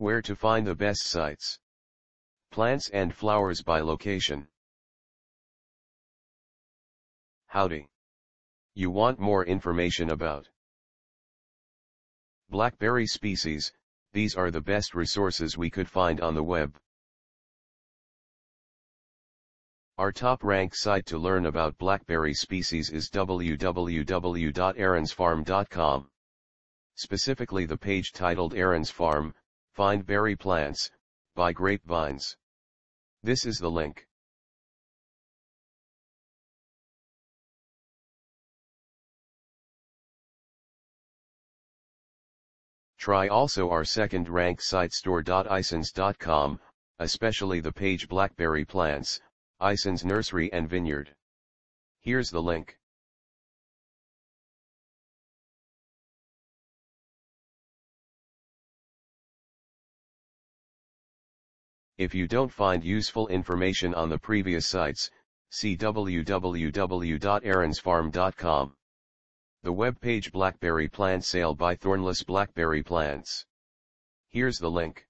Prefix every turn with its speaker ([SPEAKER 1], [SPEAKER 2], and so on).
[SPEAKER 1] Where to find the best sites. Plants and flowers by location. Howdy. You want more information about blackberry species, these are the best resources we could find on the web. Our top-ranked site to learn about blackberry species is www.aronsfarm.com. Specifically the page titled Arons Farm, Find Berry Plants, Buy Grapevines. This is the link. Try also our second rank site store.isons.com, especially the page Blackberry Plants, Ison's Nursery and Vineyard. Here's the link. If you don't find useful information on the previous sites, see www.aronsfarm.com. The web page Blackberry Plant Sale by Thornless Blackberry Plants. Here's the link.